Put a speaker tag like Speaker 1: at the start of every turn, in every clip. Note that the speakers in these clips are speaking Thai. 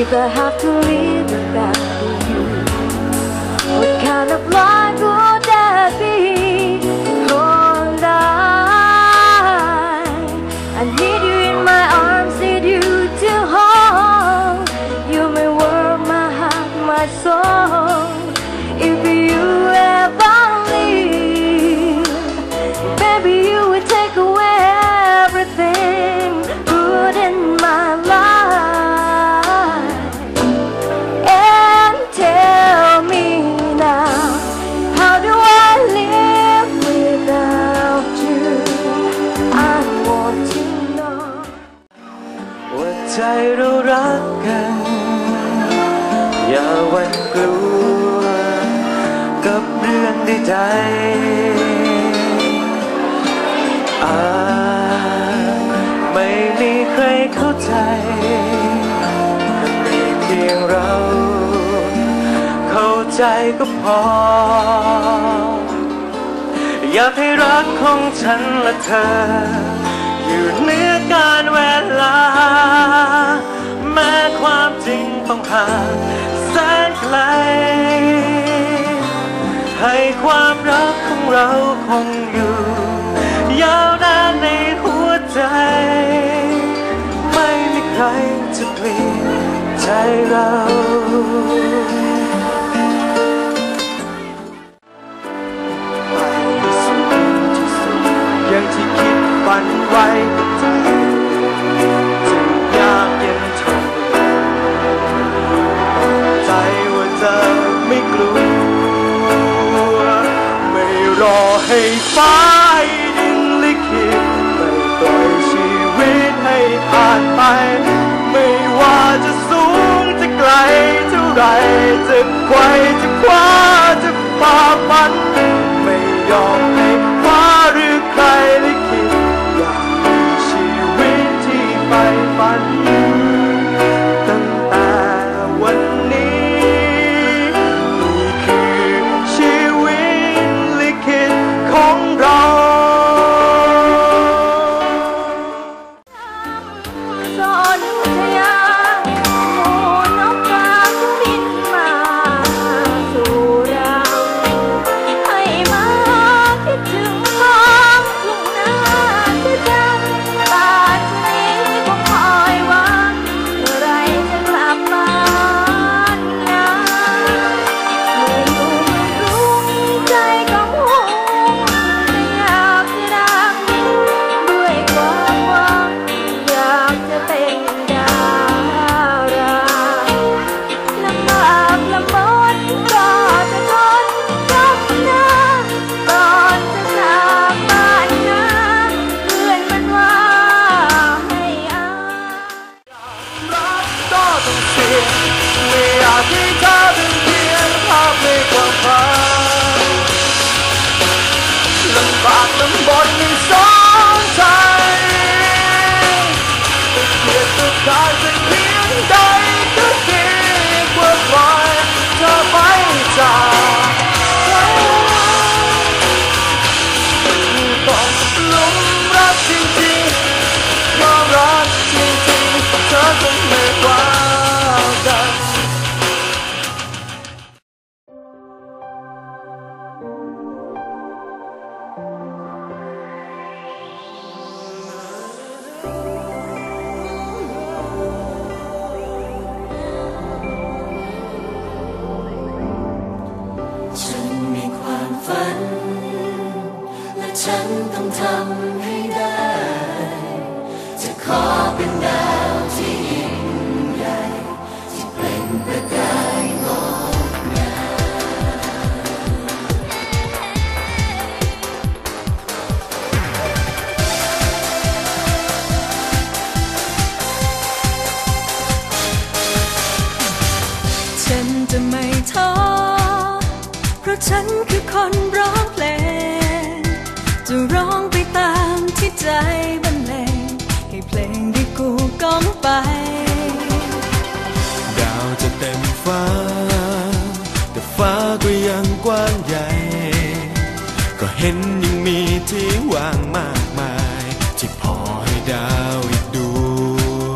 Speaker 1: People have to leave
Speaker 2: with. ใจเรารักกัน อย่าหวันกลัว กับเรื่องใดๆอาจไม่มีใครเข้าใจมีเพียงเรา เข้าใจก็พอ อยากให้รักของฉันและเธอ อยู่เหนือการเวลา ใคร จะไขว่จะคว้าจะฝ่าฟันไม่ยอมให้
Speaker 3: ฉันต้องทำให้ได้ จะขอเป็นดาวที่ยิ่งใหญ่ที่เปล่งประกายงดงาม
Speaker 4: ฉันจะไม่ท้อเพราะฉันคือคนรอ ใจบรรเลงให้เพลงที่กูก้องไป
Speaker 2: ดาวจะเต็มฟ้า แต่ฟ้าก็ยังกว้างใหญ่ ก็เห็นยังมีที่ว่างมากมาย ที่พอให้ดาวอีกด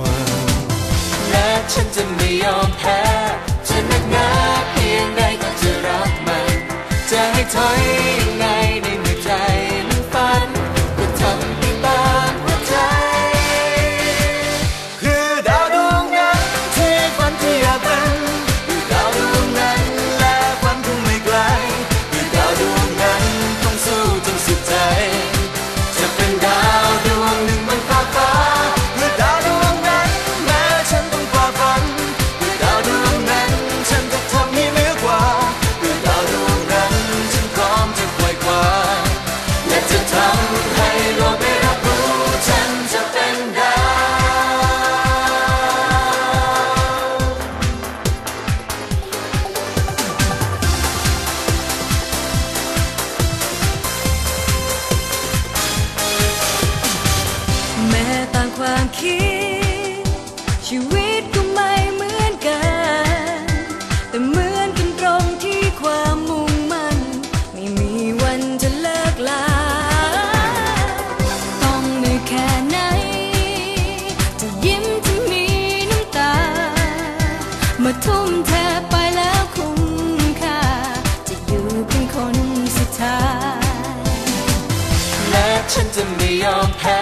Speaker 2: วง
Speaker 3: และฉันจะไม่ยอมแพ้จะนักหนาเพียงใดก็จะรักมัน จะให้ถอย
Speaker 4: คิด ชีวิตก็ไม่เหมือนกัน แต่เหมือนกันตรงที่ความมุ่งมั่น ไม่มีวันจะเลิกลา ต้องเหนื่อยแค่ไหน จะยิ้มจะมีน้ำตา มาทุ่มเทไปแล้วคุ้มค่า จะอยู่เป็นคนสุดท้าย
Speaker 3: และฉันจะไม่ยอมแพ้